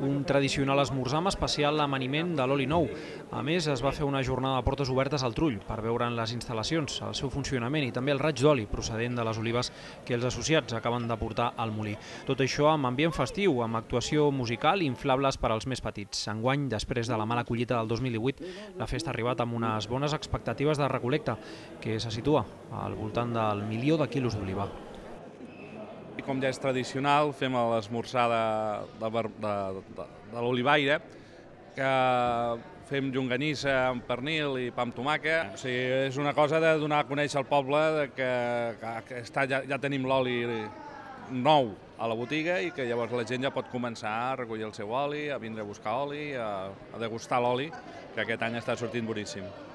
un tradicional esmorzar amb especial amaniment de l'oli nou. A més, es va fer una jornada de portes obertes al Trull per veure'n les instal·lacions, el seu funcionament i també el raig d'oli procedent de les olives que els associats acaben de portar al molí. Tot això amb ambient festiu, amb actuació musical i inflables per als més petits. Enguany, després de la mala collita del 2018, la festa ha arribat amb unes bones expectatives de recolecta, que se situa al voltant del milió de quilos d'oliva. I com ja és tradicional, fem l'esmorzar de, de, de, de, de l'olivaire, que fem llonganissa amb pernil i pa amb tomàquet. O sigui, és una cosa de donar a conèixer al poble de que, que, que està, ja, ja tenim l'oli nou a la botiga i que llavors la gent ja pot començar a recollir el seu oli, a vindre a buscar oli, a, a degustar l'oli, que aquest any està sortint boníssim.